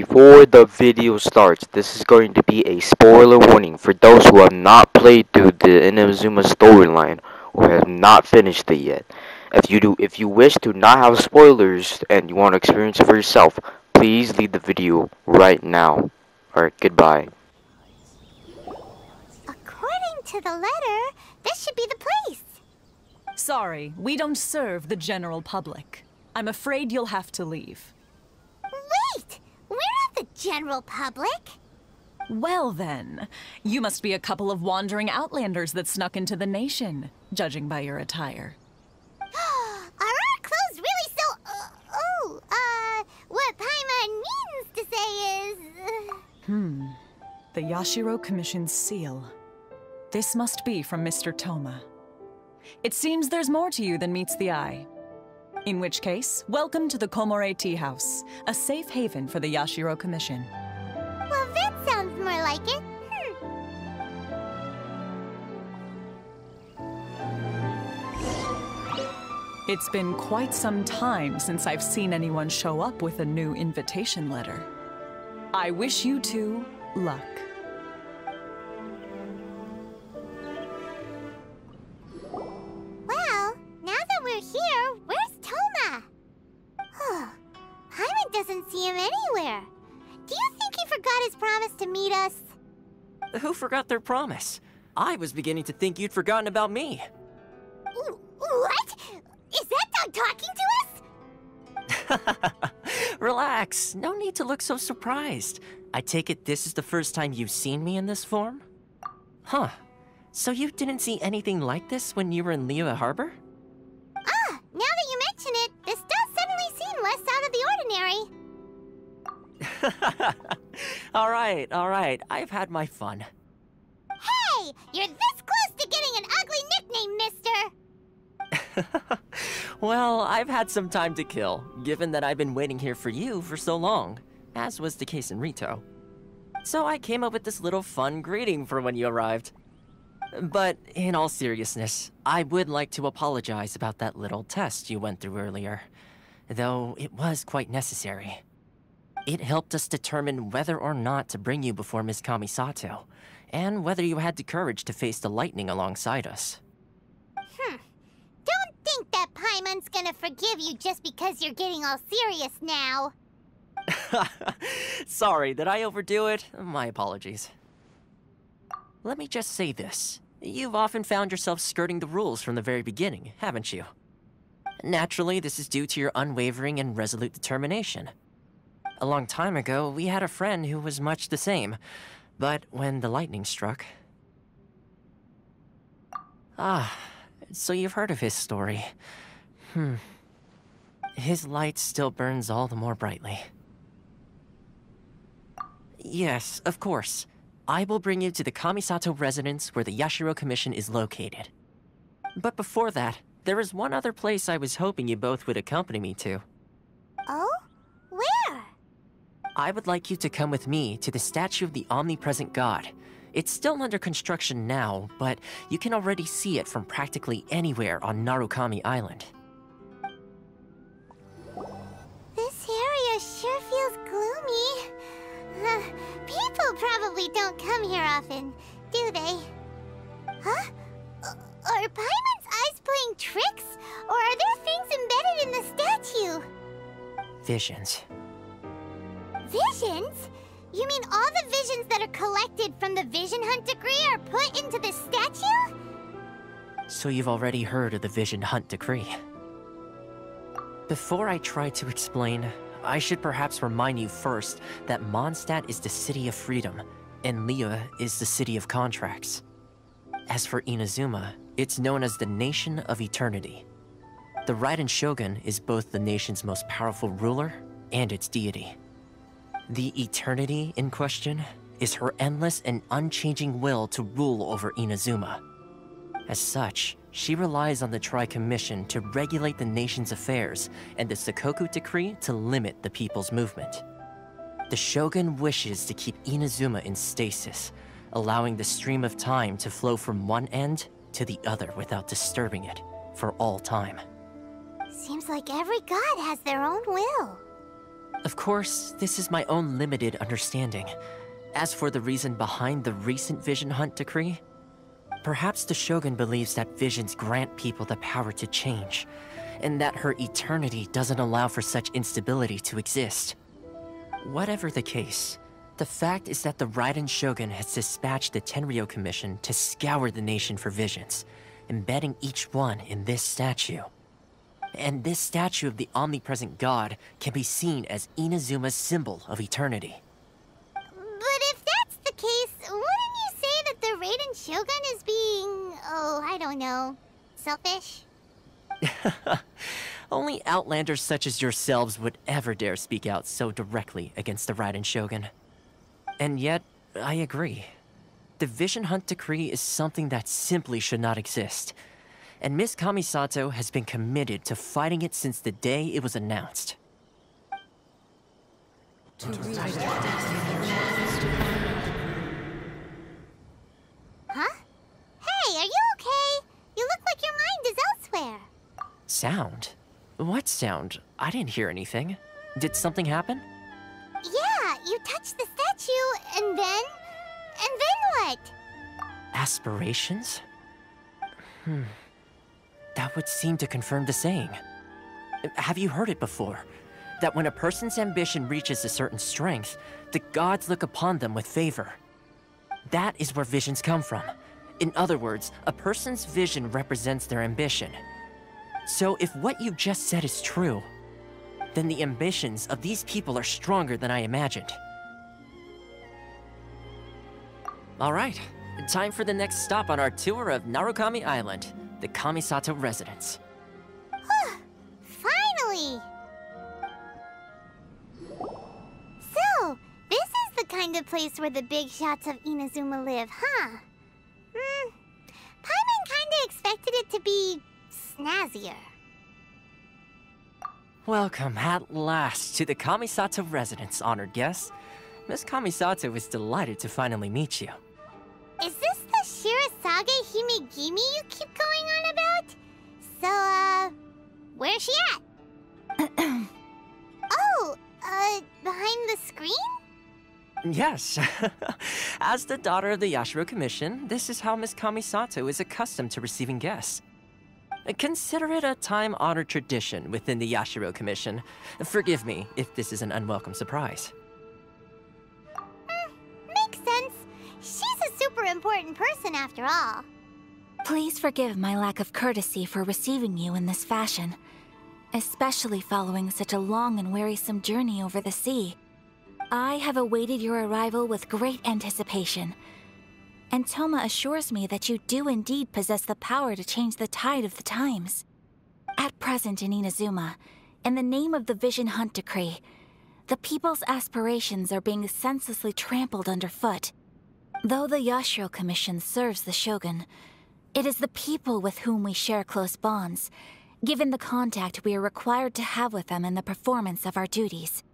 Before the video starts, this is going to be a spoiler warning for those who have not played through the Inazuma storyline or have not finished it yet. If you do, if you wish to not have spoilers and you want to experience it for yourself, please leave the video right now. Alright, goodbye. According to the letter, this should be the place. Sorry, we don't serve the general public. I'm afraid you'll have to leave. Wait! We're not the general public. Well then, you must be a couple of wandering outlanders that snuck into the nation, judging by your attire. Are our clothes really so... Uh, oh, uh, what Paimon means to say is... Uh, Hmm. The Yashiro Commission's seal. This must be from Mr. Thoma. It seems there's more to you than meets the eye. In which case, welcome to the Komore Tea House, a safe haven for the Yashiro Commission. well, that sounds more like it. Hmm. It's been quite some time since I've seen anyone show up with a new invitation letter. I wish you two luck. Doesn't see him anywhere. Do you think he forgot his promise to meet us? Who forgot their promise? I was beginning to think you'd forgotten about me. What? Is that dog talking to us? Relax, no need to look so surprised. I take it this is the first time you've seen me in this form? Huh. So you didn't see anything like this when you were in Liyue Harbor? the ordinary. alright, alright, I've had my fun. Hey, you're this close to getting an ugly nickname, mister. well, I've had some time to kill, given that I've been waiting here for you for so long, as was the case in Ritou. So I came up with this little fun greeting for when you arrived. But in all seriousness, I would like to apologize about that little test you went through earlier, though it was quite necessary. It helped us determine whether or not to bring you before Miss Kamisato, and whether you had the courage to face the lightning alongside us. Hmm. Don't think that Paimon's gonna forgive you just because you're getting all serious now. Sorry, did I overdo it? My apologies. Let me just say this. You've often found yourself skirting the rules from the very beginning, haven't you? Naturally, this is due to your unwavering and resolute determination. A long time ago, we had a friend who was much the same, but when the lightning struck... Ah, so you've heard of his story. Hmm. His light still burns all the more brightly. Yes, of course. I will bring you to the Kamisato residence where the Yashiro Commission is located. But before that, there is one other place I was hoping you both would accompany me to. I would like you to come with me to the statue of the omnipresent god. It's still under construction now, but you can already see it from practically anywhere on Narukami Island. This area sure feels gloomy. Uh, people probably don't come here often, do they? Huh? Uh, Are Paimon's eyes playing tricks? Or are there things embedded in the statue? Visions. Visions? You mean all the visions that are collected from the Vision Hunt decree are put into this statue? So you've already heard of the Vision Hunt Decree. Before I try to explain, I should perhaps remind you first that Mondstadt is the city of freedom, and Liyue is the city of contracts. As for Inazuma, it's known as the Nation of Eternity. The Raiden Shogun is both the nation's most powerful ruler and its deity. The Eternity in question is her endless and unchanging will to rule over Inazuma. As such, she relies on the Tri Commission to regulate the nation's affairs and the Sakoku Decree to limit the people's movement. The Shogun wishes to keep Inazuma in stasis, allowing the stream of time to flow from one end to the other without disturbing it for all time. Seems like every god has their own will. Of course, this is my own limited understanding. As for the reason behind the recent Vision Hunt decree, perhaps the Shogun believes that visions grant people the power to change, and that her eternity doesn't allow for such instability to exist. Whatever the case, the fact is that the Raiden Shogun has dispatched the Tenryou Commission to scour the nation for visions, embedding each one in this statue. And this statue of the omnipresent god can be seen as Inazuma's symbol of eternity. But if that's the case, wouldn't you say that the Raiden Shogun is being, oh, I don't know, selfish? Only outlanders such as yourselves would ever dare speak out so directly against the Raiden Shogun. And yet, I agree. The Vision Hunt Decree is something that simply should not exist. And Miss Kamisato has been committed to fighting it since the day it was announced. Huh? Hey, are you okay? You look like your mind is elsewhere. Sound? What sound? I didn't hear anything. Did something happen? Yeah, you touched the statue, and then. And then what? Aspirations? Hmm. That would seem to confirm the saying. Have you heard it before? That when a person's ambition reaches a certain strength, the gods look upon them with favor. That is where visions come from. In other words, a person's vision represents their ambition. So if what you just said is true, then the ambitions of these people are stronger than I imagined. Alright, time for the next stop on our tour of Narukami Island, the Kamisato residence. Finally! So, this is the kind of place where the big shots of Inazuma live, huh? Hmm. Paimon kinda expected it to be snazzier. Welcome at last to the Kamisato residence, honored guests. Miss Kamisato is delighted to finally meet you. Is this the Shirasagi Himegimi you keep going on about? So, uh, where's she at? oh, uh, behind the screen? Yes. As the daughter of the Yashiro Commission, this is how Miss Kamisato is accustomed to receiving guests. Consider it a time-honored tradition within the Yashiro Commission. Forgive me if this is an unwelcome surprise. Important person after all. Please forgive my lack of courtesy for receiving you in this fashion, especially following such a long and wearisome journey over the sea. I have awaited your arrival with great anticipation, and Thoma assures me that you do indeed possess the power to change the tide of the times. At present in Inazuma, in the name of the Vision Hunt Decree, the people's aspirations are being senselessly trampled underfoot. Though the Yashiro Commission serves the Shogun, it is the people with whom we share close bonds, given the contact we are required to have with them in the performance of our duties.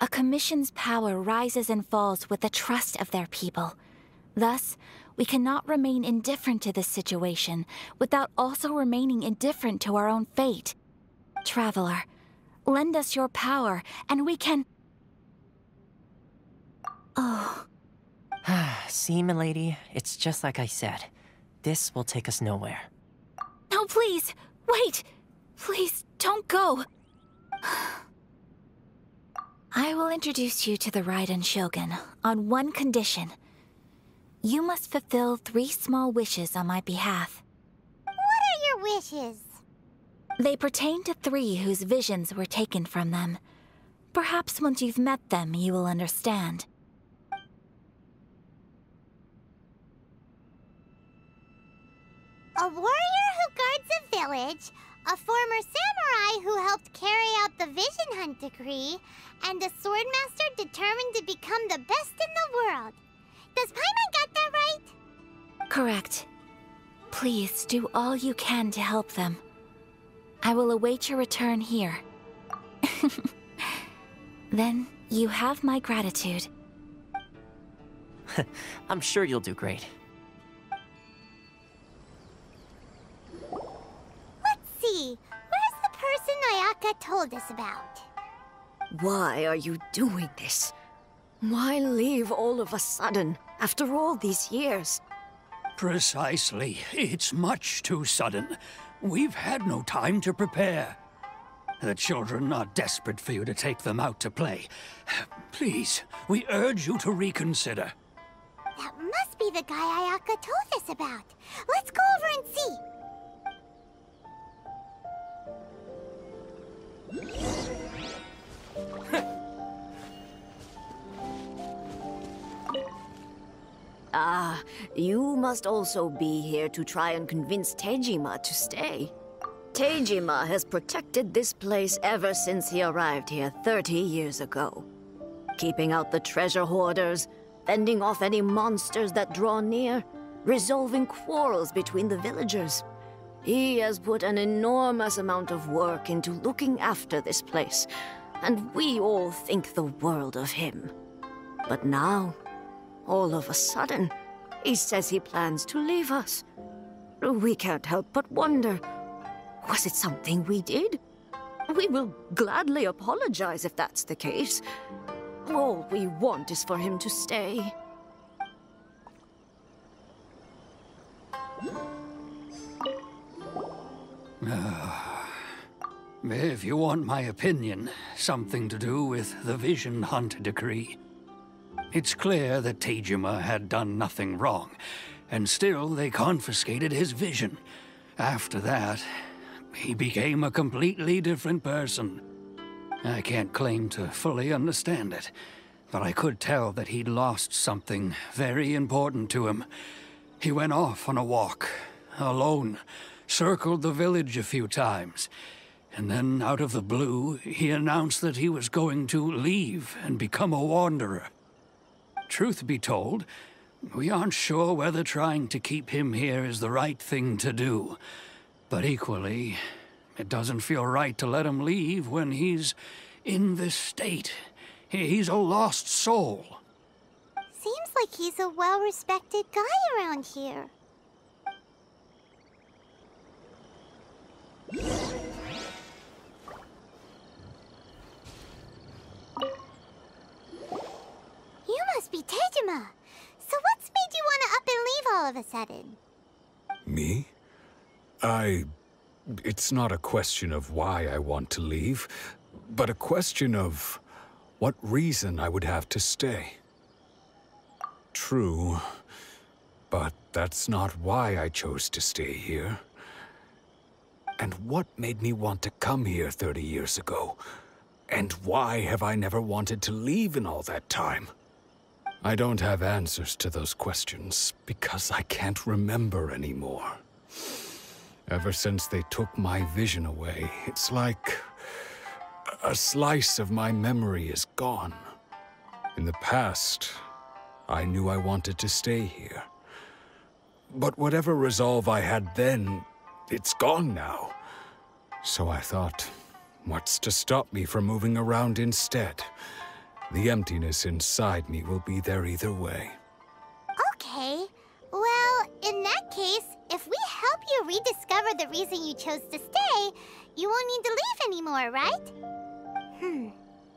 A commission's power rises and falls with the trust of their people. Thus, we cannot remain indifferent to this situation without also remaining indifferent to our own fate. Traveler, lend us your power, and we can. Oh, See, milady, it's just like I said. This will take us nowhere. no, please! Wait! Please, don't go! I will introduce you to the Raiden Shogun on one condition. You must fulfill three small wishes on my behalf. What are your wishes? They pertain to three whose visions were taken from them. Perhaps once you've met them, you will understand. A warrior who guards a village, a former samurai who helped carry out the Vision Hunt decree, and a swordmaster determined to become the best in the world. Does Paimon got that right? Correct. Please do all you can to help them. I will await your return here. then you have my gratitude. I'm sure you'll do great. Let's see. Where's the person Ayaka told us about? Why are you doing this? Why leave all of a sudden, after all these years? Precisely. It's much too sudden. We've had no time to prepare. The children are desperate for you to take them out to play. Please, we urge you to reconsider. That must be the guy Ayaka told us about. Let's go over and see. Ah, you must also be here to try and convince Tejima to stay. Tejima has protected this place ever since he arrived here 30 years ago. Keeping out the treasure hoarders, fending off any monsters that draw near, resolving quarrels between the villagers. He has put an enormous amount of work into looking after this place, and we all think the world of him. But now, all of a sudden, he says he plans to leave us. We can't help but wonder was it something we did? We will gladly apologize if that's the case. All we want is for him to stay. Ah. If you want my opinion, something to do with the Vision Hunt decree. It's clear that Tejima had done nothing wrong, and still they confiscated his vision. After that, he became a completely different person. I can't claim to fully understand it, but I could tell that he'd lost something very important to him. He went off on a walk, alone, circled the village a few times, and then out of the blue, he announced that he was going to leave and become a wanderer. Truth be told, we aren't sure whether trying to keep him here is the right thing to do. But equally, it doesn't feel right to let him leave when he's in this state. He's a lost soul. Seems like he's a well-respected guy around here. You must be Tejima. So what's made you want to up and leave all of a sudden? Me? I... It's not a question of why I want to leave, but a question of what reason I would have to stay. True, but that's not why I chose to stay here. And what made me want to come here 30 years ago? And why have I never wanted to leave in all that time? I don't have answers to those questions because I can't remember anymore. Ever since they took my vision away, it's like a slice of my memory is gone. In the past, I knew I wanted to stay here. But whatever resolve I had then, it's gone now. So I thought, what's to stop me from moving around instead? The emptiness inside me will be there either way. Okay. Well, in that case, if we help you rediscover the reason you chose to stay, you won't need to leave anymore, right? Hmm.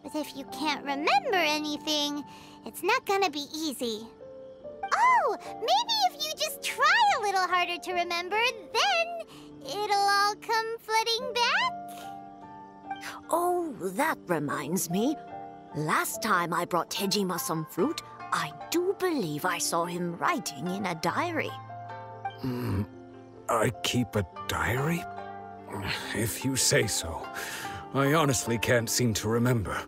But if you can't remember anything, it's not gonna be easy. Oh, maybe if you just try a little harder to remember, then it'll all come flooding back. Oh, that reminds me. Last time I brought Tejima some fruit, I do believe I saw him writing in a diary. Hmm. I keep a diary? If you say so. I honestly can't seem to remember.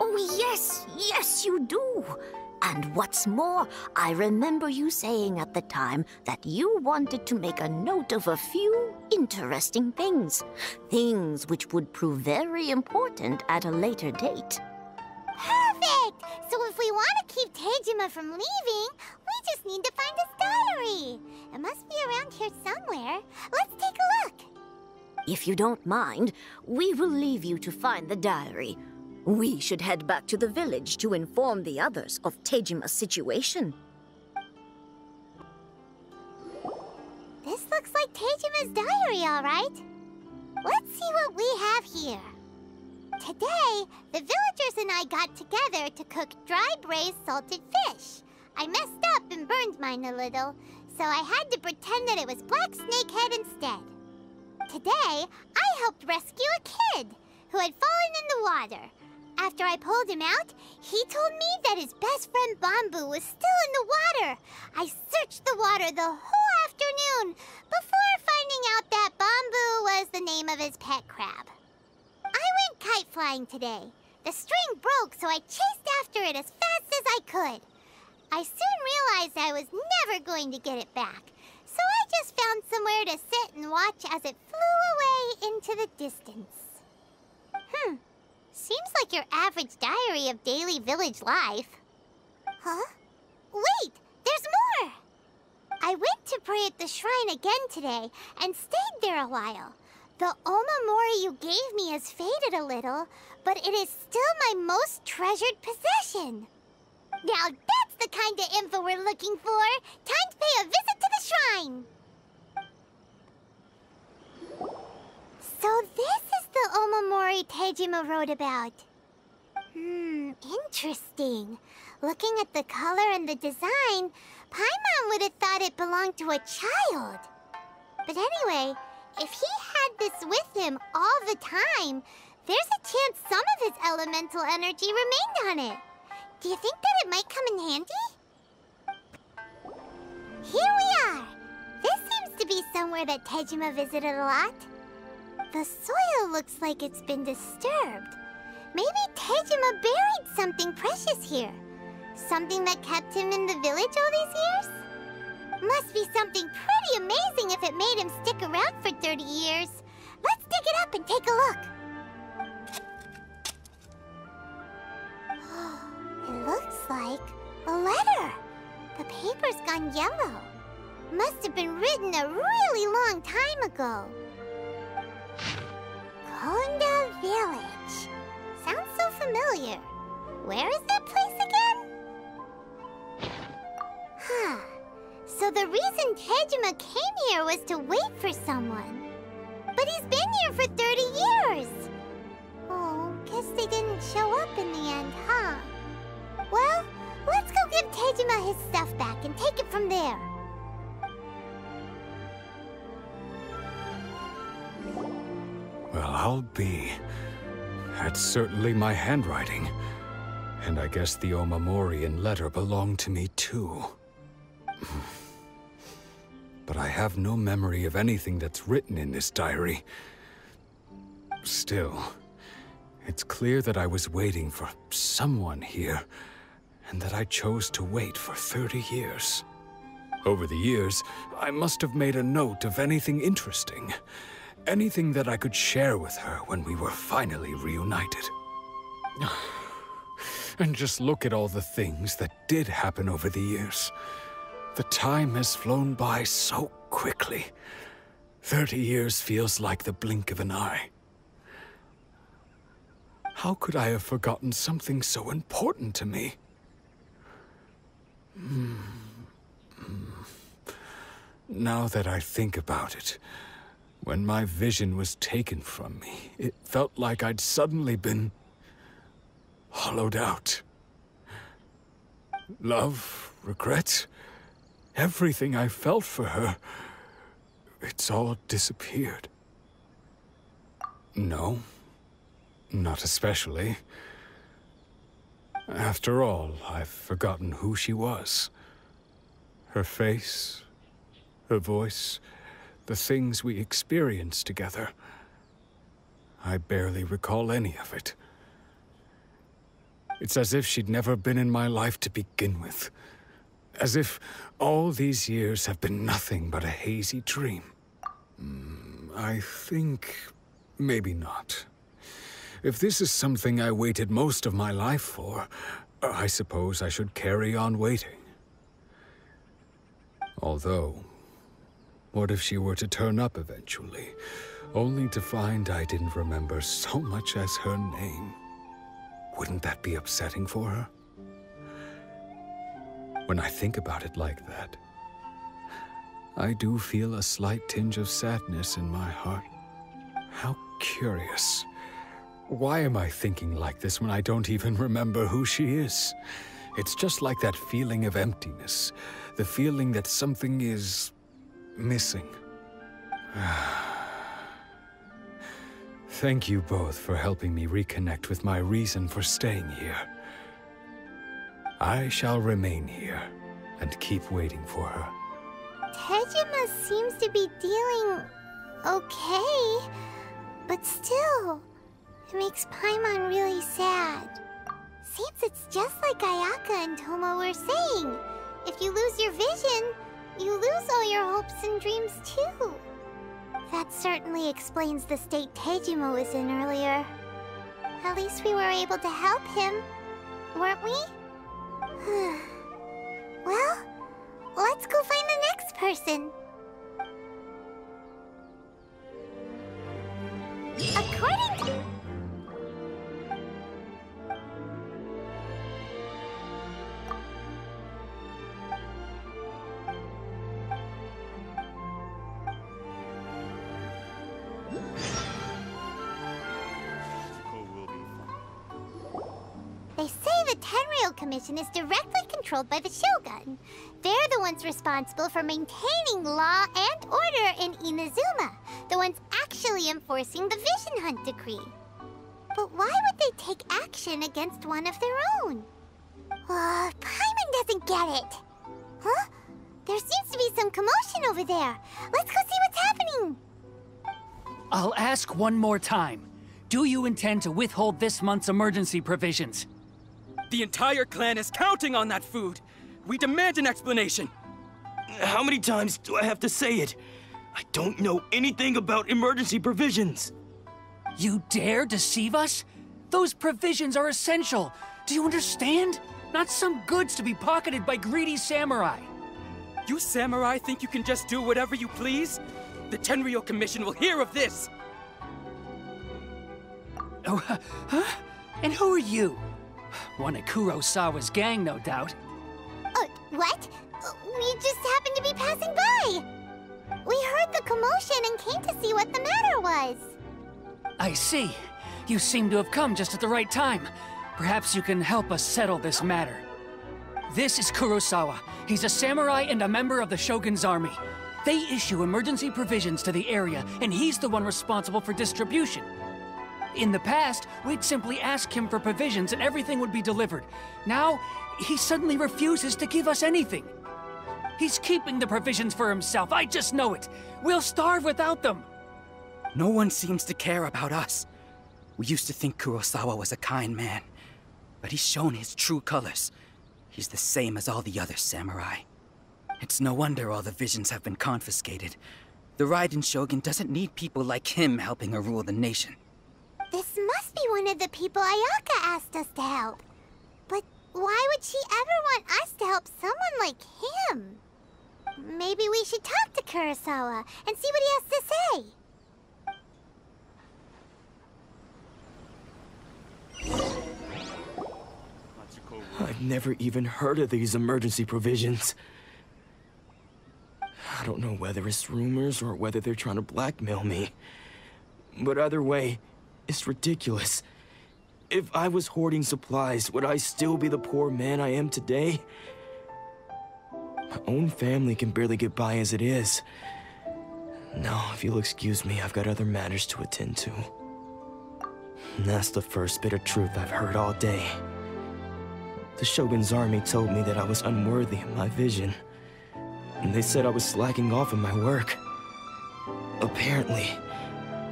Oh, yes, yes, you do. And what's more, I remember you saying at the time that you wanted to make a note of a few interesting things. Things which would prove very important at a later date. Perfect! So if we want to keep Tejima from leaving, we just need to find his diary. It must be around here somewhere. Let's take a look. If you don't mind, we will leave you to find the diary. We should head back to the village to inform the others of Tejima's situation. This looks like Tejima's diary, all right. Let's see what we have here. Today, the villagers and I got together to cook dry braised salted fish. I messed up and burned mine a little, so I had to pretend that it was black snakehead instead. Today, I helped rescue a kid who had fallen in the water. After I pulled him out, he told me that his best friend Bamboo was still in the water. I searched the water the whole afternoon before finding out that Bamboo was the name of his pet crab. I went kite flying today. The string broke, so I chased after it as fast as I could. I soon realized I was never going to get it back, so I just found somewhere to sit and watch as it flew away into the distance. Hmm, seems like your average diary of daily village life. Huh? Wait, there's more! I went to pray at the shrine again today and stayed there a while. The Omamori you gave me has faded a little, but it is still my most treasured possession. Now that's the kind of info we're looking for. Time to pay a visit to the shrine. So this is the Omamori Tejima wrote about. Hmm, interesting. Looking at the color and the design, Paimon would have thought it belonged to a child. But anyway, if he had this with him all the time, there's a chance some of his elemental energy remained on it. Do you think that it might come in handy? Here we are! This seems to be somewhere that Tejima visited a lot. The soil looks like it's been disturbed. Maybe Tejima buried something precious here. Something that kept him in the village all these years? Must be something pretty amazing if it made him stick around for 30 years. Let's dig it up and take a look. it looks like a letter. The paper's gone yellow. Must have been written a really long time ago. Konda Village. Sounds so familiar. Where is that place again? Huh. So the reason Tejima came here was to wait for someone. But he's been here for 30 years. Oh, guess they didn't show up in the end, huh? Well, let's go give Tejima his stuff back and take it from there. Well, I'll be. That's certainly my handwriting. And I guess the Omamorian letter belonged to me too. but I have no memory of anything that's written in this diary. Still, it's clear that I was waiting for someone here, and that I chose to wait for 30 years. Over the years, I must have made a note of anything interesting. Anything that I could share with her when we were finally reunited. and just look at all the things that did happen over the years. The time has flown by so quickly. Thirty years feels like the blink of an eye. How could I have forgotten something so important to me? Hmm. Now that I think about it, when my vision was taken from me, it felt like I'd suddenly been hollowed out. Love, regret, Everything I felt for her, it's all disappeared. No, not especially. After all, I've forgotten who she was. Her face, her voice, the things we experienced together. I barely recall any of it. It's as if she'd never been in my life to begin with. As if all these years have been nothing but a hazy dream. Mm, I think... maybe not. If this is something I waited most of my life for, I suppose I should carry on waiting. Although, what if she were to turn up eventually, only to find I didn't remember so much as her name? Wouldn't that be upsetting for her? When I think about it like that, I do feel a slight tinge of sadness in my heart. How curious. Why am I thinking like this when I don't even remember who she is? It's just like that feeling of emptiness. The feeling that something is... missing. Thank you both for helping me reconnect with my reason for staying here. I shall remain here and keep waiting for her. Tejima seems to be dealing okay, but still, it makes Paimon really sad. Seems it's just like Ayaka and Thoma were saying. If you lose your vision, you lose all your hopes and dreams too. That certainly explains the state Tejima was in earlier. At least we were able to help him, weren't we? well, let's go find the next person. According Commission is directly controlled by the Shogun. They're the ones responsible for maintaining law and order in Inazuma, the ones actually enforcing the Vision Hunt Decree. But why would they take action against one of their own? Uh, Paimon doesn't get it. Huh? There seems to be some commotion over there. Let's go see what's happening. I'll ask one more time. Do you intend to withhold this month's emergency provisions? The entire clan is counting on that food. We demand an explanation. How many times do I have to say it? I don't know anything about emergency provisions. You dare deceive us? Those provisions are essential. Do you understand? Not some goods to be pocketed by greedy samurai. You samurai think you can just do whatever you please? The Tenryou Commission will hear of this! Oh, huh? And who are you? One of Kurosawa's gang, no doubt. Uh, what? We just happened to be passing by. We heard the commotion and came to see what the matter was. I see. You seem to have come just at the right time. Perhaps you can help us settle this matter. This is Kurosawa. He's a samurai and a member of the Shogun's army. They issue emergency provisions to the area, and he's the one responsible for distribution. In the past, we'd simply ask him for provisions and everything would be delivered. Now, he suddenly refuses to give us anything. He's keeping the provisions for himself, I just know it. We'll starve without them. No one seems to care about us. We used to think Kurosawa was a kind man, but he's shown his true colors. He's the same as all the other samurai. It's no wonder all the visions have been confiscated. The Raiden Shogun doesn't need people like him helping her rule the nation. This must be one of the people Ayaka asked us to help. But why would she ever want us to help someone like him? Maybe we should talk to Kurosawa and see what he has to say. I've never even heard of these emergency provisions. I don't know whether it's rumors or whether they're trying to blackmail me. But either way, it's ridiculous. If I was hoarding supplies, would I still be the poor man I am today? My own family can barely get by as it is. Now, if you'll excuse me, I've got other matters to attend to. And that's the first bit of truth I've heard all day. The Shogun's army told me that I was unworthy of my vision. And they said I was slacking off in my work. Apparently,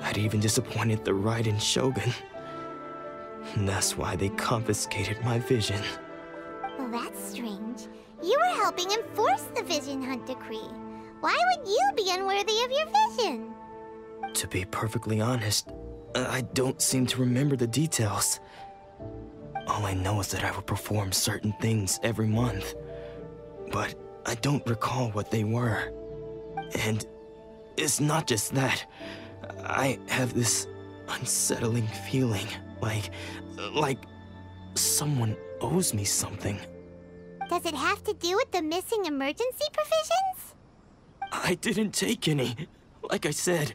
I'd even disappointed the Raiden Shogun. And that's why they confiscated my vision. Well, that's strange. You were helping enforce the Vision Hunt Decree. Why would you be unworthy of your vision? To be perfectly honest, I don't seem to remember the details. All I know is that I would perform certain things every month. But I don't recall what they were. And it's not just that. I have this unsettling feeling, like, like someone owes me something. Does it have to do with the missing emergency provisions? I didn't take any, like I said.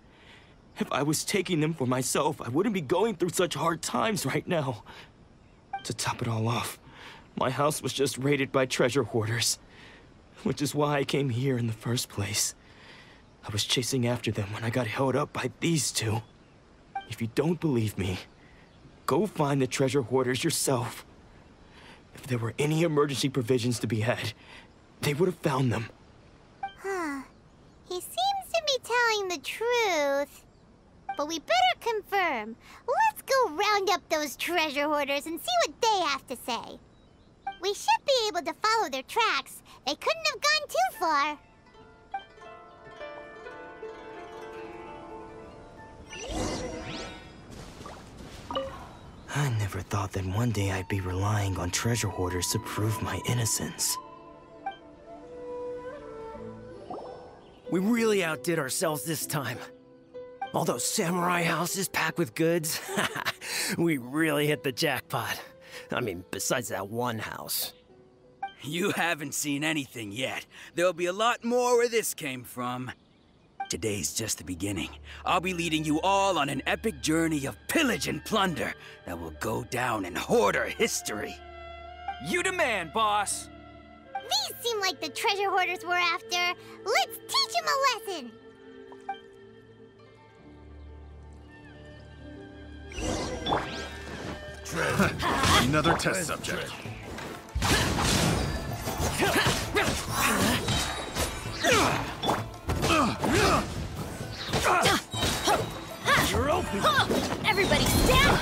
If I was taking them for myself, I wouldn't be going through such hard times right now. To top it all off, my house was just raided by treasure hoarders. Which is why I came here in the first place. I was chasing after them when I got held up by these two. If you don't believe me, go find the treasure hoarders yourself. If there were any emergency provisions to be had, they would have found them. Huh. He seems to be telling the truth. But we better confirm. Let's go round up those treasure hoarders and see what they have to say. We should be able to follow their tracks. They couldn't have gone too far. I never thought that one day I'd be relying on treasure hoarders to prove my innocence. We really outdid ourselves this time. All those samurai houses packed with goods, we really hit the jackpot. I mean, besides that one house. You haven't seen anything yet. There'll be a lot more where this came from. Today's just the beginning. I'll be leading you all on an epic journey of pillage and plunder that will go down in hoarder history. You demand, boss! These seem like the treasure hoarders we're after. Let's teach them a lesson. Another test subject. You're open. Everybody stand!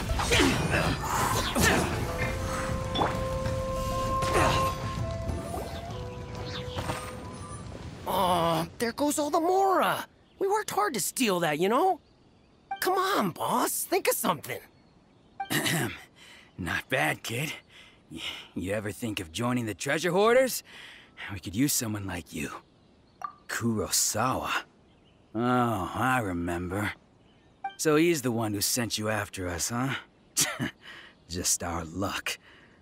Aw, there goes all the Mora. We worked hard to steal that, you know? Come on, boss. Think of something. Not bad, kid. You ever think of joining the treasure hoarders? We could use someone like you. Kurosawa. Oh, I remember. So he's the one who sent you after us, huh? Just our luck.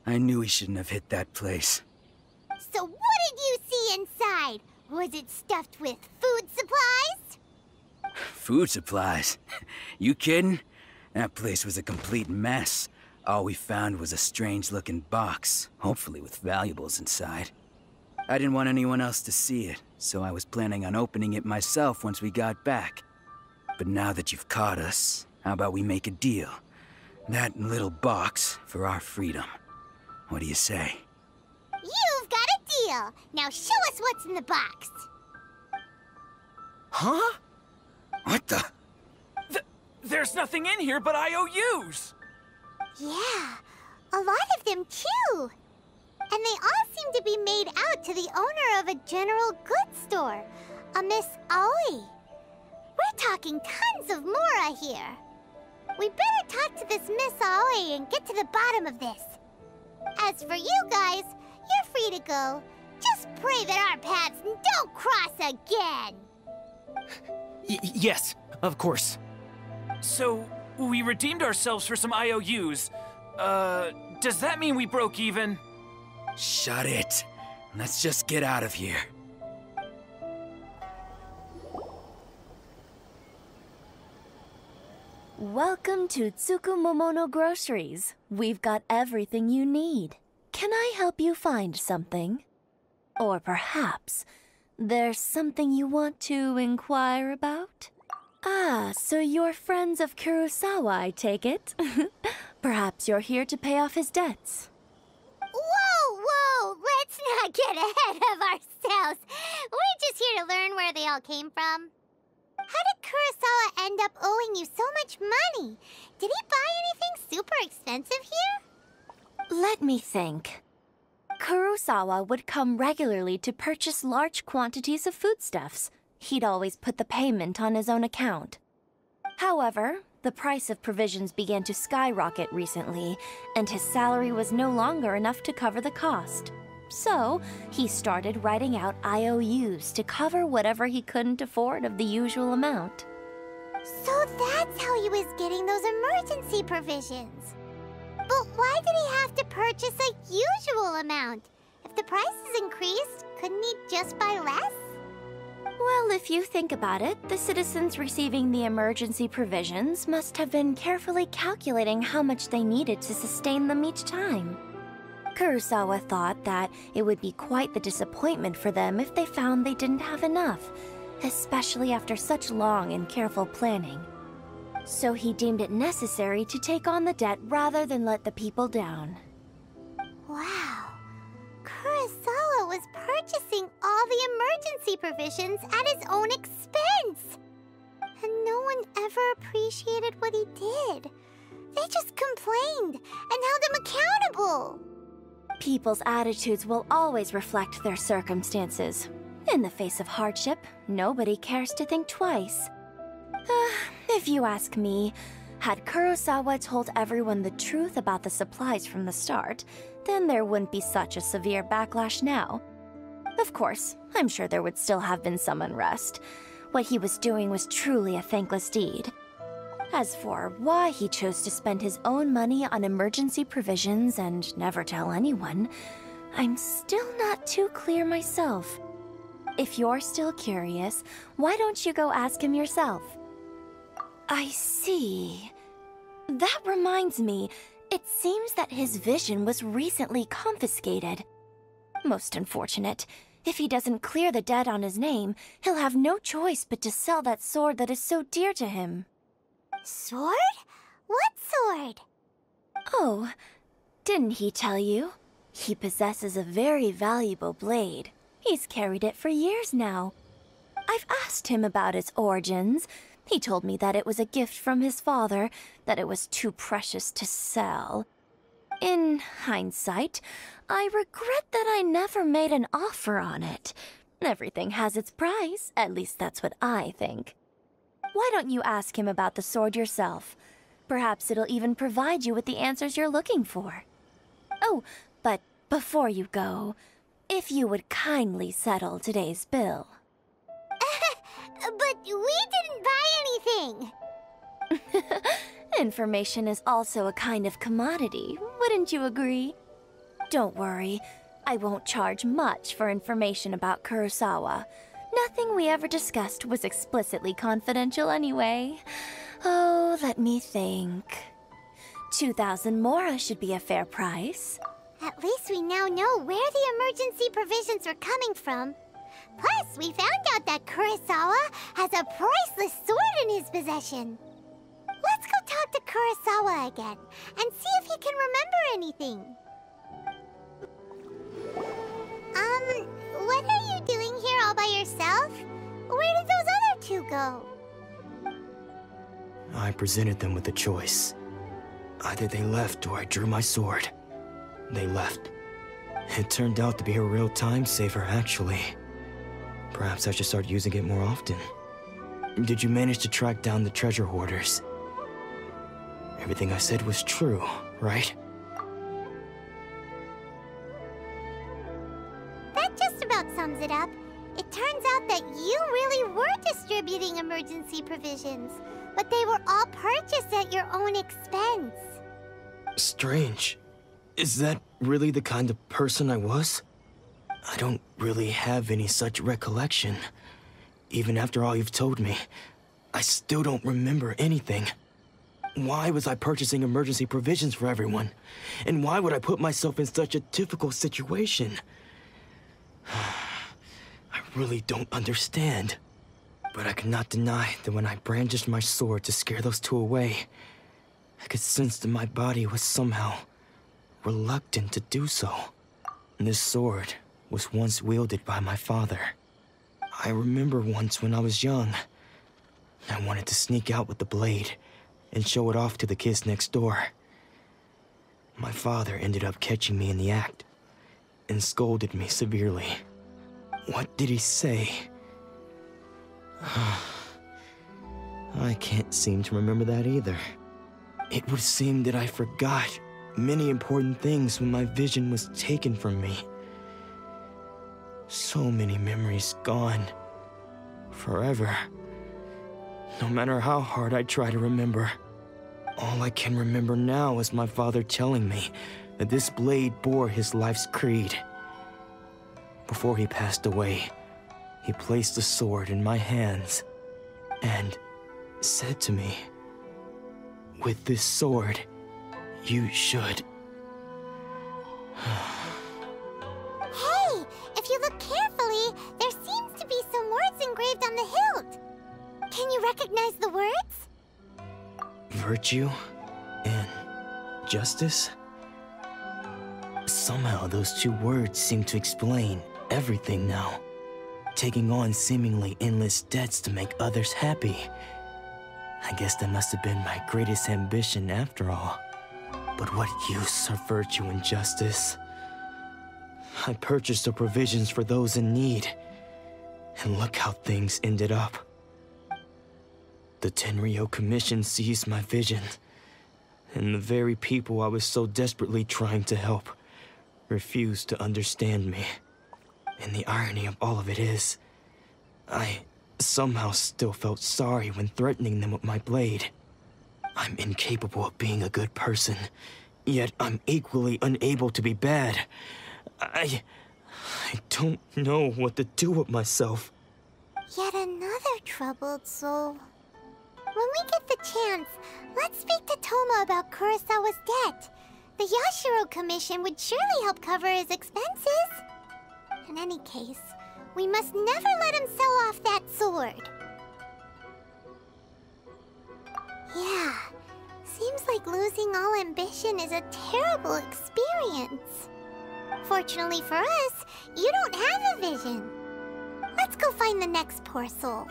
I knew he shouldn't have hit that place. So what did you see inside? Was it stuffed with food supplies? Food supplies? you kidding? That place was a complete mess. All we found was a strange-looking box, hopefully with valuables inside. I didn't want anyone else to see it, so I was planning on opening it myself once we got back. But now that you've caught us, how about we make a deal? That little box for our freedom. What do you say? You've got a deal. Now show us what's in the box. Huh? What the? Th there's nothing in here but IOUs! Yeah, a lot of them too. And they all seem to be made out to the owner of a general goods store, a Miss Aoi. We're talking tons of Mora here. We better talk to this Miss Aoi and get to the bottom of this. As for you guys, you're free to go. Just pray that our paths don't cross again. Y yes, of course. So, we redeemed ourselves for some IOUs. Uh, does that mean we broke even? Shut it. Let's just get out of here. Welcome to Tsukumomono Groceries. We've got everything you need. Can I help you find something? Or perhaps there's something you want to inquire about? Ah, so you're friends of Kurosawa, I take it. perhaps you're here to pay off his debts. Whoa! Let's not get ahead of ourselves. We're just here to learn where they all came from. How did Kurosawa end up owing you so much money? Did he buy anything super expensive here? Let me think. Kurosawa would come regularly to purchase large quantities of foodstuffs. He'd always put the payment on his own account. However, the price of provisions began to skyrocket recently, and his salary was no longer enough to cover the cost. So, he started writing out IOUs to cover whatever he couldn't afford of the usual amount. So that's how he was getting those emergency provisions. But why did he have to purchase a usual amount? If the prices increased, couldn't he just buy less? Well, if you think about it, the citizens receiving the emergency provisions must have been carefully calculating how much they needed to sustain them each time. Kurosawa thought that it would be quite the disappointment for them if they found they didn't have enough, especially after such long and careful planning. So he deemed it necessary to take on the debt rather than let the people down. Wow. Kurosawa was purchasing all the emergency provisions at his own expense. And no one ever appreciated what he did. They just complained and held him accountable. People's attitudes will always reflect their circumstances. In the face of hardship, nobody cares to think twice. Uh, if you ask me, had Kurosawa told everyone the truth about the supplies from the start, then there wouldn't be such a severe backlash now. Of course, I'm sure there would still have been some unrest. What he was doing was truly a thankless deed. As for why he chose to spend his own money on emergency provisions and never tell anyone, I'm still not too clear myself. If you're still curious, why don't you go ask him yourself? I see. That reminds me, it seems that his vision was recently confiscated. Most unfortunate. If he doesn't clear the debt on his name, he'll have no choice but to sell that sword that is so dear to him. Sword? What sword? Oh, didn't he tell you? He possesses a very valuable blade. He's carried it for years now. I've asked him about its origins. He told me that it was a gift from his father, that it was too precious to sell. In hindsight, I regret that I never made an offer on it. Everything has its price, at least that's what I think. Why don't you ask him about the sword yourself? Perhaps it'll even provide you with the answers you're looking for. Oh, but before you go, if you would kindly settle today's bill. but we didn't buy anything! Information is also a kind of commodity, wouldn't you agree? Don't worry, I won't charge much for information about Kurosawa. Nothing we ever discussed was explicitly confidential anyway. Oh, let me think. 2,000 mora should be a fair price. At least we now know where the emergency provisions are coming from. Plus, we found out that Kurosawa has a priceless sword in his possession. Talk to Kurosawa again and see if he can remember anything. Um, what are you doing here all by yourself? Where did those other two go? I presented them with a choice. Either they left or I drew my sword. They left. It turned out to be a real time saver, actually. Perhaps I should start using it more often. Did you manage to track down the treasure hoarders? Everything I said was true, right? That just about sums it up. It turns out that you really were distributing emergency provisions, but they were all purchased at your own expense. Strange. Is that really the kind of person I was? I don't really have any such recollection. Even after all you've told me, I still don't remember anything. Why was I purchasing emergency provisions for everyone? And why would I put myself in such a difficult situation? I really don't understand. But I cannot deny that when I brandished my sword to scare those two away, I could sense that my body was somehow reluctant to do so. This sword was once wielded by my father. I remember once when I was young, I wanted to sneak out with the blade and show it off to the kids next door. My father ended up catching me in the act and scolded me severely. What did he say? I can't seem to remember that either. It would seem that I forgot many important things when my vision was taken from me. So many memories gone. Forever. No matter how hard I try to remember. All I can remember now is my father telling me that this blade bore his life's creed. Before he passed away, He placed the sword in my hands and said to me, With this sword, you should. Hey, if you look carefully, there seems to be some words engraved on the hilt. Can you recognize the words? Virtue and justice? Somehow those two words seem to explain everything now. Taking on seemingly endless debts to make others happy. I guess that must have been my greatest ambition after all. But what use are virtue and justice? I purchased the provisions for those in need. And look how things ended up. The Tenryou Commission seized my vision. And the very people I was so desperately trying to help refused to understand me. And the irony of all of it is, I somehow still felt sorry when threatening them with my blade. I'm incapable of being a good person, yet I'm equally unable to be bad. I... I don't know what to do with myself. Yet another troubled soul. When we get the chance, let's speak to Thoma about Kurosawa's debt. The Yashiro Commission would surely help cover his expenses. In any case, we must never let him sell off that sword. Yeah, seems like losing all ambition is a terrible experience. Fortunately for us, you don't have a vision. Let's go find the next poor soul.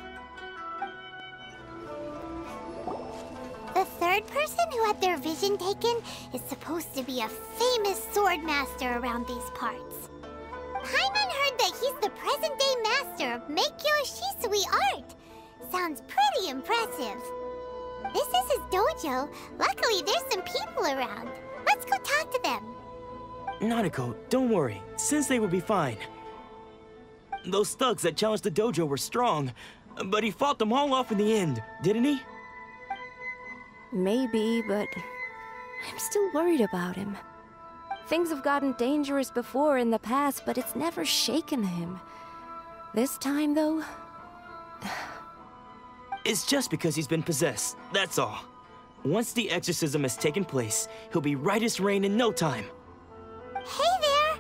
The third person who had their vision taken is supposed to be a famous sword master around these parts. Paimon heard that he's the present-day master of Meikyo Shisui art. Sounds pretty impressive. This is his dojo. Luckily, there's some people around. Let's go talk to them. Nanako, don't worry. Sensei will be fine. Those thugs that challenged the dojo were strong, but he fought them all off in the end, didn't he? Maybe, but I'm still worried about him. Things have gotten dangerous before in the past, but it's never shaken him. This time, though, It's just because he's been possessed, that's all. Once the exorcism has taken place, he'll be right as rain in no time. Hey there!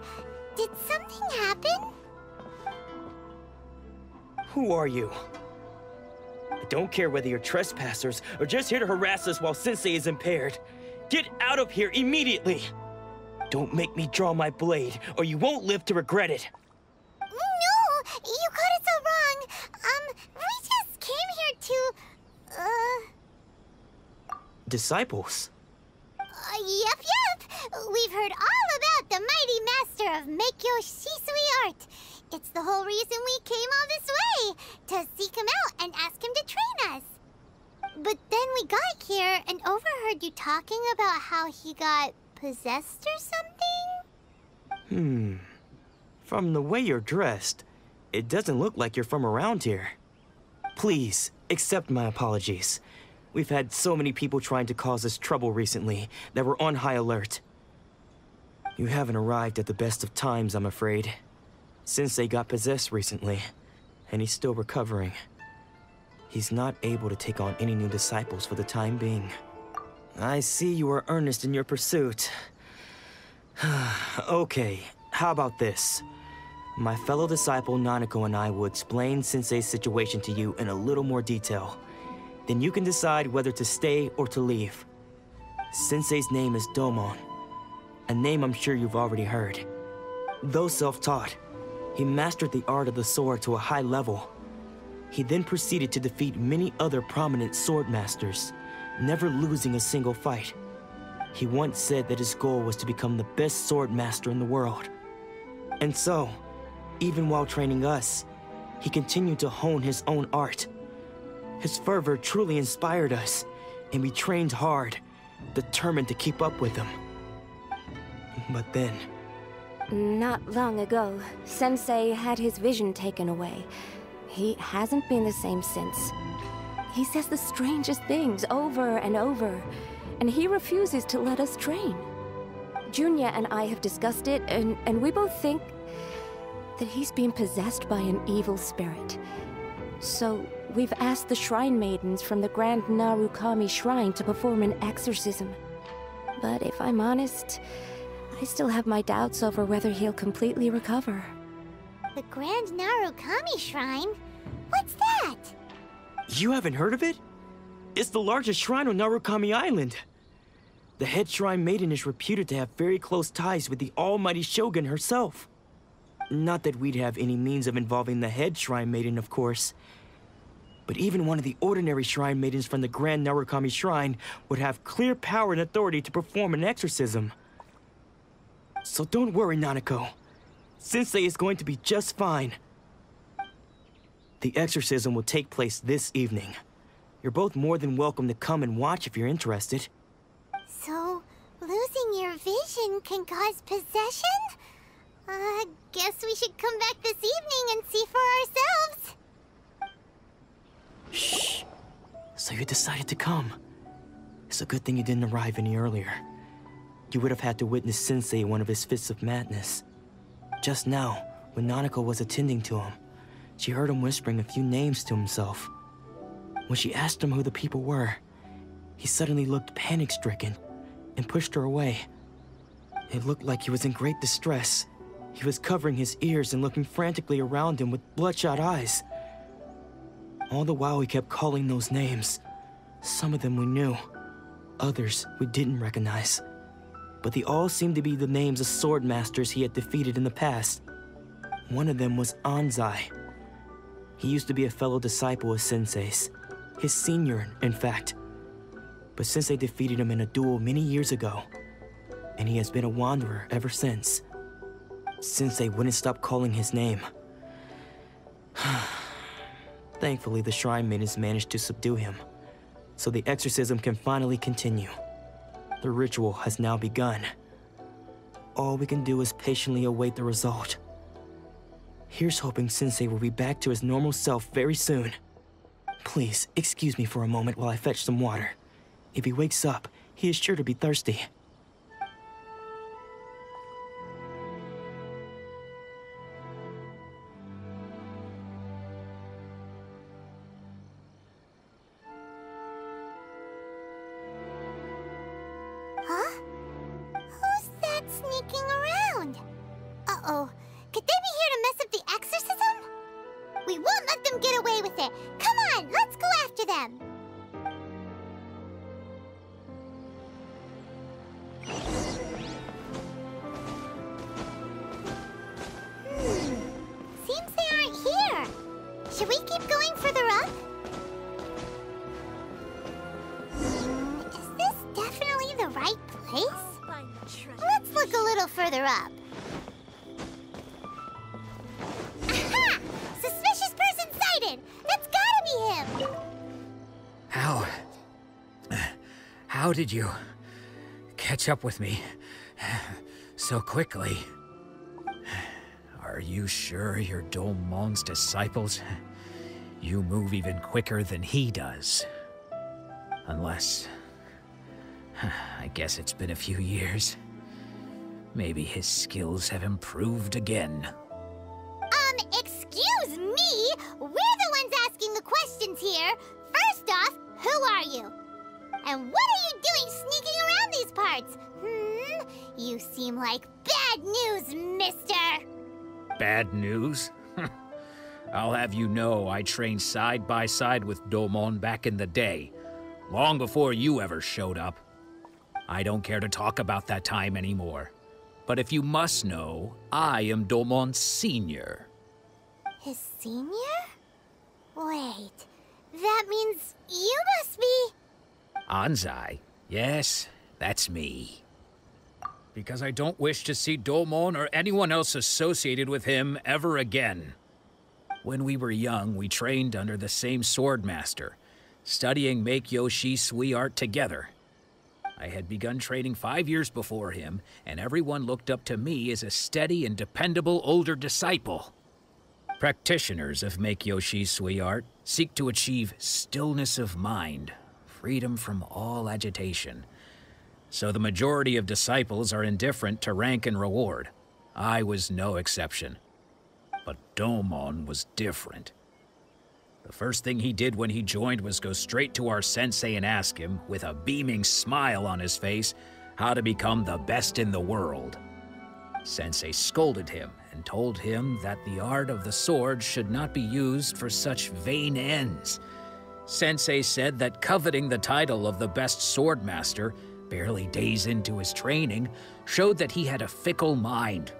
Did something happen? Who are you? I don't care whether you're trespassers or just here to harass us while Sensei is impaired. Get out of here immediately! Don't make me draw my blade, or you won't live to regret it. No! You got it so wrong! Um, we just came here to... Uh... Disciples? uh yep, yep! We've heard all about the mighty master of Meikyo Shisui art. It's the whole reason we came all this way, to seek him out and ask him to train us. But then we got here and overheard you talking about how he got possessed or something? Hmm. From the way you're dressed, it doesn't look like you're from around here. Please, accept my apologies. We've had so many people trying to cause us trouble recently that we're on high alert. You haven't arrived at the best of times, I'm afraid. Sensei got possessed recently, and he's still recovering. He's not able to take on any new disciples for the time being. I see you are earnest in your pursuit. okay, how about this? My fellow disciple Nanako and I will explain Sensei's situation to you in a little more detail. Then you can decide whether to stay or to leave. Sensei's name is Domon, a name I'm sure you've already heard. Though self-taught, he mastered the art of the sword to a high level. He then proceeded to defeat many other prominent sword masters, never losing a single fight. He once said that his goal was to become the best sword master in the world. And so, even while training us, he continued to hone his own art. His fervor truly inspired us, and we trained hard, determined to keep up with him. But then, not long ago, Sensei had his vision taken away. He hasn't been the same since. He says the strangest things over and over, and he refuses to let us train. Junya and I have discussed it, and, and we both think that he's being possessed by an evil spirit. So, we've asked the Shrine Maidens from the Grand Narukami Shrine to perform an exorcism. But if I'm honest, I still have my doubts over whether he'll completely recover. The Grand Narukami Shrine? What's that? You haven't heard of it? It's the largest shrine on Narukami Island. The head shrine maiden is reputed to have very close ties with the almighty shogun herself. Not that we'd have any means of involving the head shrine maiden, of course. But even one of the ordinary shrine maidens from the Grand Narukami Shrine would have clear power and authority to perform an exorcism. So don't worry, Nanako. Sensei is going to be just fine. The exorcism will take place this evening. You're both more than welcome to come and watch if you're interested. So, losing your vision can cause possession? Uh, guess we should come back this evening and see for ourselves. Shh. So you decided to come. It's a good thing you didn't arrive any earlier. You would have had to witness Sensei one of his fits of madness. Just now, when Nanako was attending to him, she heard him whispering a few names to himself. When she asked him who the people were, he suddenly looked panic-stricken and pushed her away. It looked like he was in great distress. He was covering his ears and looking frantically around him with bloodshot eyes. All the while he kept calling those names. Some of them we knew, others we didn't recognize. But they all seemed to be the names of sword masters he had defeated in the past. One of them was Anzai. He used to be a fellow disciple of Sensei's, his senior, in fact. But Sensei defeated him in a duel many years ago, and he has been a wanderer ever since. Sensei wouldn't stop calling his name. Thankfully, the Shrine men Maidens managed to subdue him, so the exorcism can finally continue. The ritual has now begun. All we can do is patiently await the result. Here's hoping Sensei will be back to his normal self very soon. Please, excuse me for a moment while I fetch some water. If he wakes up, he is sure to be thirsty. How did you catch up with me so quickly? Are you sure you're Domon's disciples? You move even quicker than he does. Unless. I guess it's been a few years. Maybe his skills have improved again. Um, excuse me! We're the ones asking the questions here. First off, who are you? And what are you doing sneaking around these parts? Hmm? You seem like bad news, mister! Bad news? I'll have you know I trained side by side with Domon back in the day, long before you ever showed up. I don't care to talk about that time anymore. But if you must know, I am Domon's senior. His senior? Wait, that means you must be. Anzai? Yes, that's me. Because I don't wish to see Domon or anyone else associated with him ever again. When we were young, we trained under the same sword master, studying Meikyo Shisui art together. I had begun training five years before him, and everyone looked up to me as a steady and dependable older disciple. Practitioners of Meikyo Shisui art seek to achieve stillness of mind, freedom from all agitation. So the majority of disciples are indifferent to rank and reward. I was no exception. But Domon was different. The first thing he did when he joined was go straight to our sensei and ask him, with a beaming smile on his face, how to become the best in the world. Sensei scolded him and told him that the art of the sword should not be used for such vain ends. Sensei said that coveting the title of the best swordmaster, barely days into his training, showed that he had a fickle mind,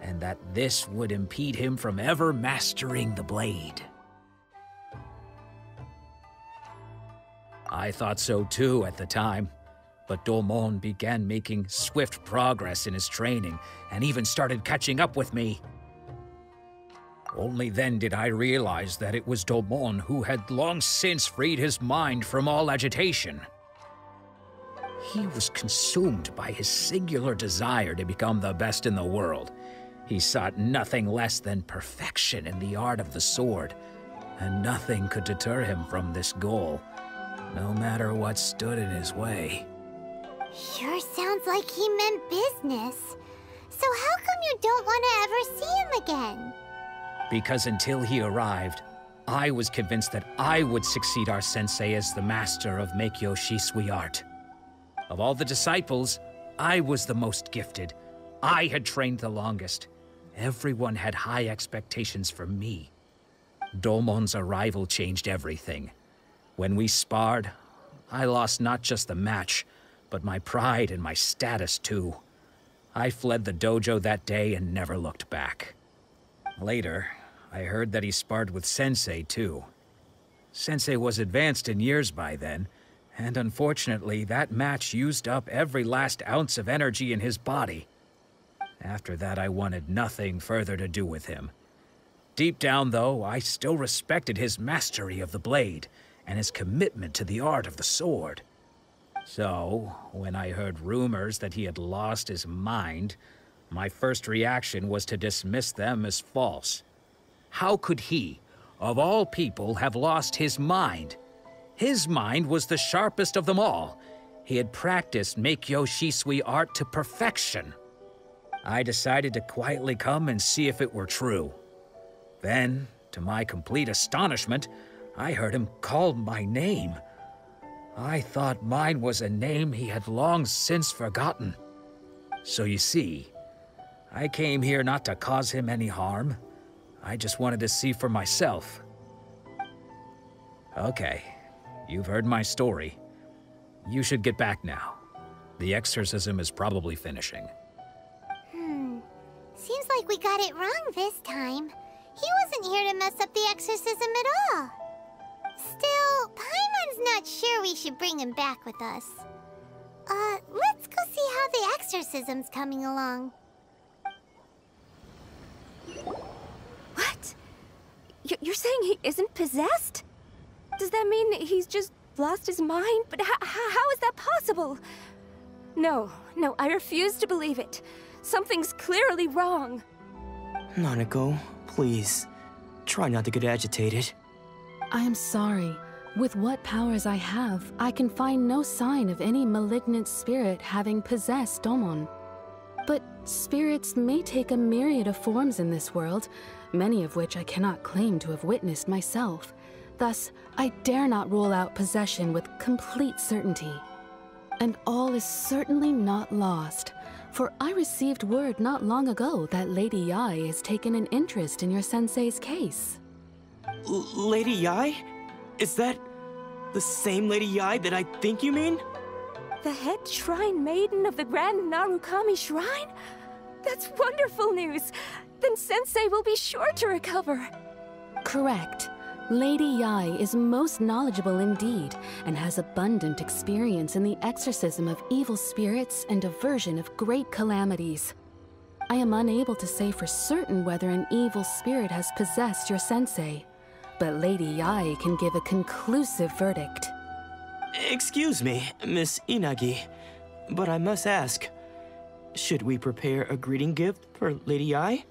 and that this would impede him from ever mastering the blade. I thought so too at the time, but Domon began making swift progress in his training and even started catching up with me. Only then did I realize that it was Domon who had long since freed his mind from all agitation. He was consumed by his singular desire to become the best in the world. He sought nothing less than perfection in the art of the sword, and nothing could deter him from this goal, no matter what stood in his way. Sure sounds like he meant business. So how come you don't want to ever see him again? Because until he arrived, I was convinced that I would succeed our sensei as the master of Meikyo Shisui art. Of all the disciples, I was the most gifted. I had trained the longest. Everyone had high expectations for me. Domon's arrival changed everything. When we sparred, I lost not just the match, but my pride and my status too. I fled the dojo that day and never looked back. Later, I heard that he sparred with Sensei too. Sensei was advanced in years by then, and unfortunately that match used up every last ounce of energy in his body. After that I wanted nothing further to do with him. Deep down though, I still respected his mastery of the blade, and his commitment to the art of the sword. So, when I heard rumors that he had lost his mind, my first reaction was to dismiss them as false. How could he, of all people, have lost his mind? His mind was the sharpest of them all. He had practiced Meikyo Shisui art to perfection. I decided to quietly come and see if it were true. Then, to my complete astonishment, I heard him call my name. I thought mine was a name he had long since forgotten. So you see, I came here not to cause him any harm. I just wanted to see for myself. Okay, you've heard my story. You should get back now. The exorcism is probably finishing. Hmm. Seems like we got it wrong this time. He wasn't here to mess up the exorcism at all. Still, Paimon's not sure we should bring him back with us. Uh, let's go see how the exorcism's coming along. What? Y you're saying he isn't possessed? Does that mean he's just lost his mind? But how is that possible? No, no, I refuse to believe it. Something's clearly wrong. Nanako, please. Try not to get agitated. I am sorry. With what powers I have, I can find no sign of any malignant spirit having possessed Domon. But spirits may take a myriad of forms in this world, many of which I cannot claim to have witnessed myself. Thus, I dare not rule out possession with complete certainty. And all is certainly not lost, for I received word not long ago that Lady Yae has taken an interest in your sensei's case. L Lady Yae? Is that the same Lady Yae that I think you mean? The head shrine maiden of the Grand Narukami Shrine? That's wonderful news! Then Sensei will be sure to recover. Correct. Lady Yae is most knowledgeable indeed, and has abundant experience in the exorcism of evil spirits and aversion of great calamities. I am unable to say for certain whether an evil spirit has possessed your sensei, but Lady Yae can give a conclusive verdict. Excuse me, Miss Inagi, but I must ask, should we prepare a greeting gift for Lady Yae?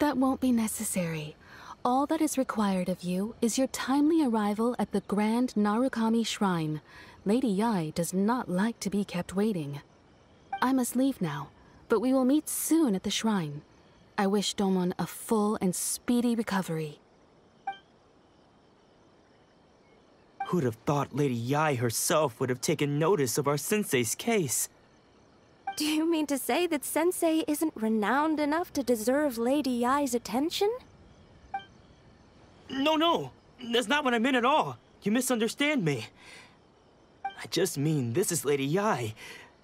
That won't be necessary. All that is required of you is your timely arrival at the Grand Narukami Shrine. Lady Yae does not like to be kept waiting. I must leave now, but we will meet soon at the shrine. I wish Domon a full and speedy recovery. Who'd have thought Lady Yae herself would have taken notice of our sensei's case? Do you mean to say that Sensei isn't renowned enough to deserve Lady Yae's attention? No, no, that's not what I meant at all. You misunderstand me. I just mean this is Lady Yae,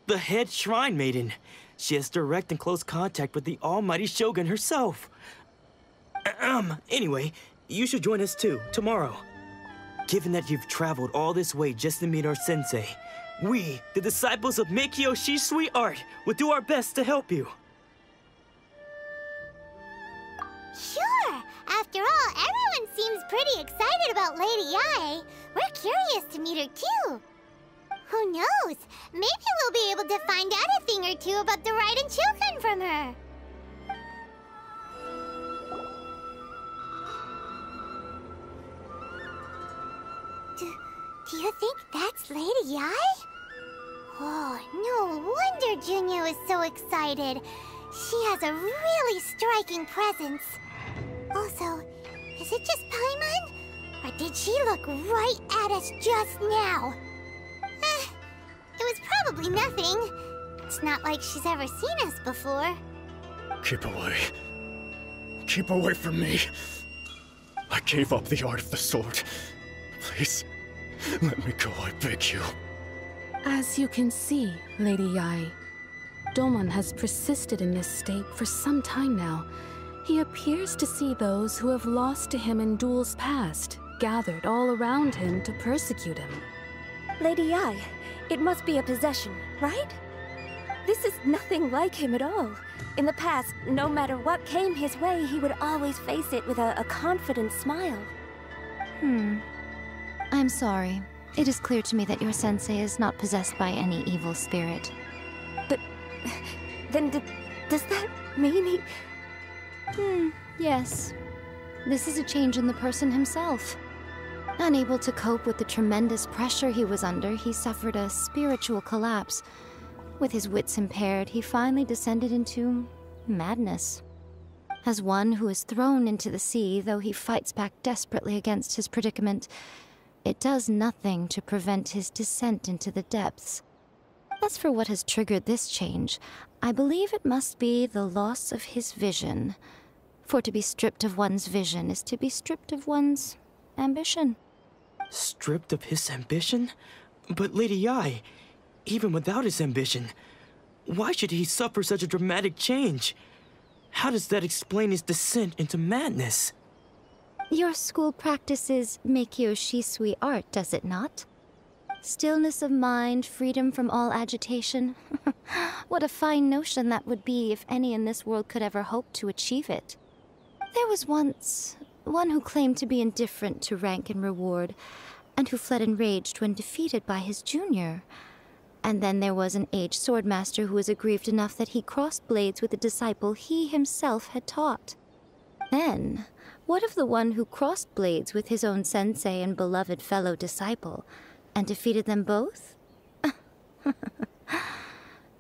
the head shrine maiden. She has direct and close contact with the almighty Shogun herself. Um, anyway, you should join us too, tomorrow. Given that you've traveled all this way just to meet our sensei, we, the disciples of Meikyo Shisui Art, will do our best to help you. Sure! After all, everyone seems pretty excited about Lady Yae. We're curious to meet her too. Who knows? Maybe we'll be able to find out a thing or two about the Raiden Shogun from her. Do you think that's Lady Yae? Oh, no wonder Junya was so excited. She has a really striking presence. Also, is it just Paimon? Or did she look right at us just now? Eh, it was probably nothing. It's not like she's ever seen us before. Keep away. Keep away from me. I gave up the art of the sword. Please, let me go, I beg you. As you can see, Lady Yae, Domon has persisted in this state for some time now. He appears to see those who have lost to him in duels past, gathered all around him to persecute him. Lady Yae, it must be a possession, right? This is nothing like him at all. In the past, no matter what came his way, he would always face it with a, a confident smile. Hmm. I'm sorry. It is clear to me that your sensei is not possessed by any evil spirit. But then d does that mean he... Hmm, yes. This is a change in the person himself. Unable to cope with the tremendous pressure he was under, he suffered a spiritual collapse. With his wits impaired, he finally descended into madness. As one who is thrown into the sea, though he fights back desperately against his predicament, it does nothing to prevent his descent into the depths. As for what has triggered this change, I believe it must be the loss of his vision. For to be stripped of one's vision is to be stripped of one's ambition. Stripped of his ambition? But Lady Yae, even without his ambition, why should he suffer such a dramatic change? How does that explain his descent into madness? Your school practices Meikyo Shisui art, does it not? Stillness of mind, freedom from all agitation. what a fine notion that would be if any in this world could ever hope to achieve it. There was once one who claimed to be indifferent to rank and reward, and who fled enraged when defeated by his junior. And then there was an aged swordmaster who was aggrieved enough that he crossed blades with a disciple he himself had taught. Then, what of the one who crossed blades with his own sensei and beloved fellow disciple, and defeated them both?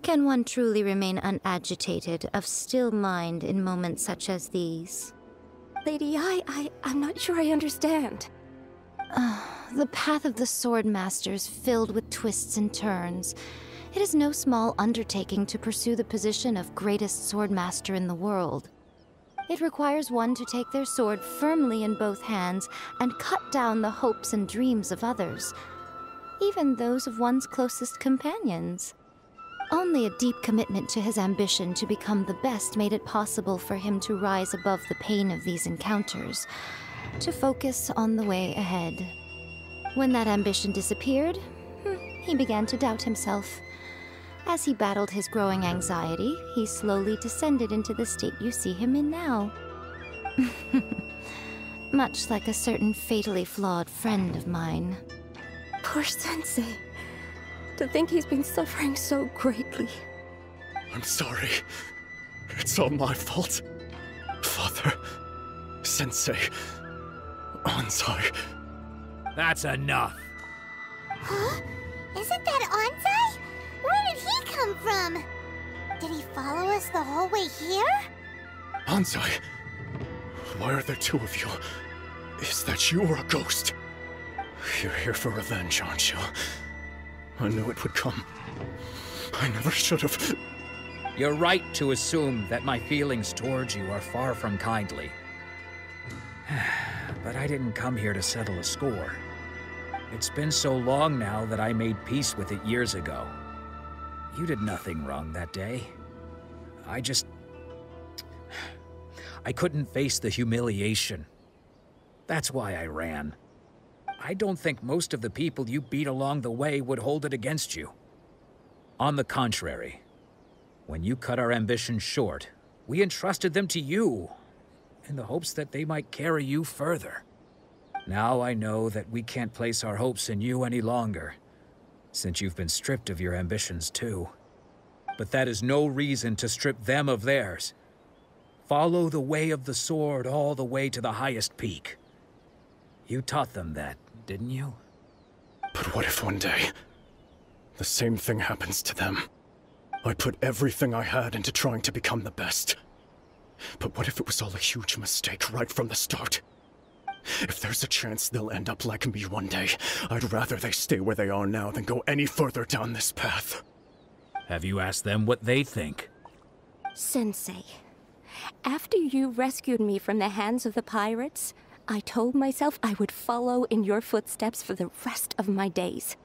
Can one truly remain unagitated, of still mind in moments such as these? Lady Yae, I, I'm not sure I understand. the path of the sword master is filled with twists and turns. It is no small undertaking to pursue the position of greatest sword master in the world. It requires one to take their sword firmly in both hands and cut down the hopes and dreams of others, even those of one's closest companions. Only a deep commitment to his ambition to become the best made it possible for him to rise above the pain of these encounters, to focus on the way ahead. When that ambition disappeared, hmm, he began to doubt himself. As he battled his growing anxiety, he slowly descended into the state you see him in now. Much like a certain fatally flawed friend of mine. Poor Sensei. To think he's been suffering so greatly. I'm sorry. It's all my fault. Father, Sensei, Anzai. That's enough. Huh? Isn't that Anzai? Where did he come from? Did he follow us the whole way here? Anzai, why are there two of you? Is that you or a ghost? You're here for revenge, aren't you? I knew it would come. I never should have. You're right to assume that my feelings towards you are far from kindly. but I didn't come here to settle a score. It's been so long now that I made peace with it years ago. You did nothing wrong that day. I just... I couldn't face the humiliation. That's why I ran. I don't think most of the people you beat along the way would hold it against you. On the contrary, when you cut our ambitions short, we entrusted them to you, in the hopes that they might carry you further. Now I know that we can't place our hopes in you any longer, since you've been stripped of your ambitions too. But that is no reason to strip them of theirs. Follow the way of the sword all the way to the highest peak. You taught them that, didn't you? But what if one day, the same thing happens to them? I put everything I had into trying to become the best. But what if it was all a huge mistake right from the start? If there's a chance they'll end up like me one day, I'd rather they stay where they are now than go any further down this path. Have you asked them what they think? Sensei, after you rescued me from the hands of the pirates, I told myself I would follow in your footsteps for the rest of my days.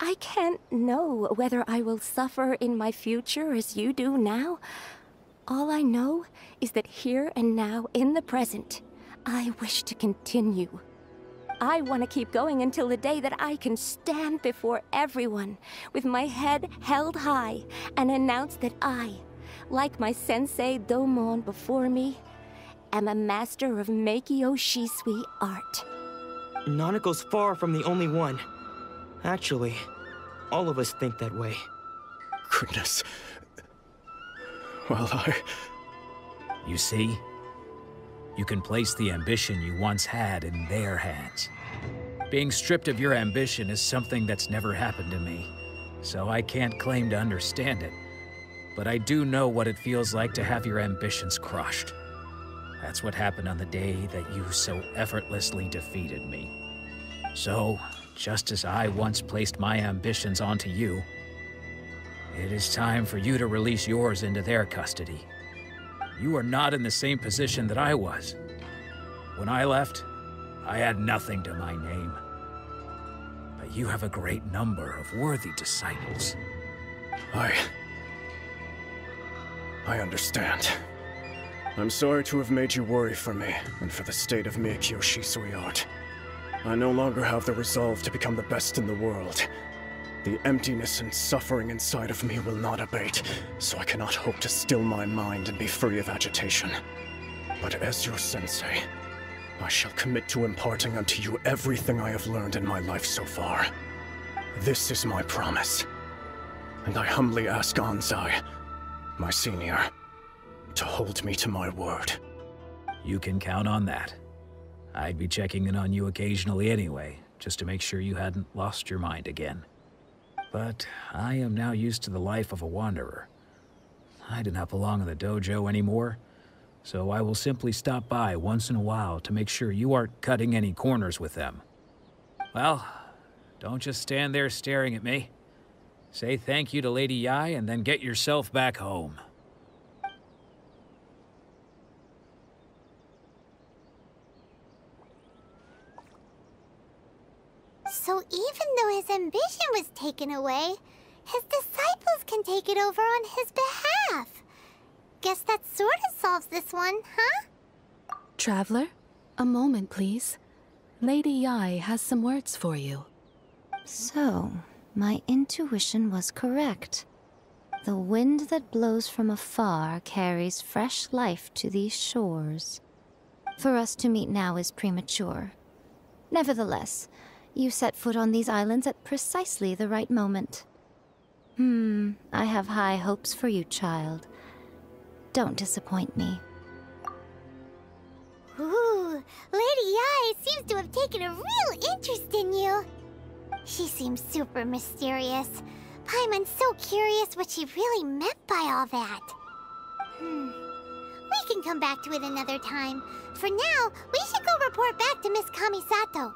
I can't know whether I will suffer in my future as you do now. All I know is that here and now, in the present, I wish to continue. I want to keep going until the day that I can stand before everyone with my head held high and announce that I, like my sensei Domon before me, am a master of Meikyo Shisui art. Nanako's far from the only one. Actually, all of us think that way. Goodness. Well, I... You see? You can place the ambition you once had in their hands. Being stripped of your ambition is something that's never happened to me, so I can't claim to understand it. But I do know what it feels like to have your ambitions crushed. That's what happened on the day that you so effortlessly defeated me. So, just as I once placed my ambitions onto you, it is time for you to release yours into their custody. You are not in the same position that I was. When I left, I had nothing to my name. But you have a great number of worthy disciples. I... I understand. I'm sorry to have made you worry for me, and for the state of Meikyo Shisui art. I no longer have the resolve to become the best in the world. The emptiness and suffering inside of me will not abate, so I cannot hope to still my mind and be free of agitation. But as your sensei, I shall commit to imparting unto you everything I have learned in my life so far. This is my promise. And I humbly ask Anzai, my senior, to hold me to my word. You can count on that. I'd be checking in on you occasionally anyway, just to make sure you hadn't lost your mind again. But I am now used to the life of a wanderer. I do not belong in the dojo anymore, so I will simply stop by once in a while to make sure you aren't cutting any corners with them. Well, don't just stand there staring at me. Say thank you to Lady Yae and then get yourself back home. So even though his ambition was taken away, his disciples can take it over on his behalf. Guess that sort of solves this one, huh? Traveler, a moment, please. Lady Yae has some words for you. So, my intuition was correct. The wind that blows from afar carries fresh life to these shores. For us to meet now is premature. Nevertheless, you set foot on these islands at precisely the right moment. Hmm, I have high hopes for you, child. Don't disappoint me. Ooh, Lady Yae seems to have taken a real interest in you. She seems super mysterious. Paimon's so curious what she really meant by all that. Hmm. We can come back to it another time. For now, we should go report back to Miss Kamisato.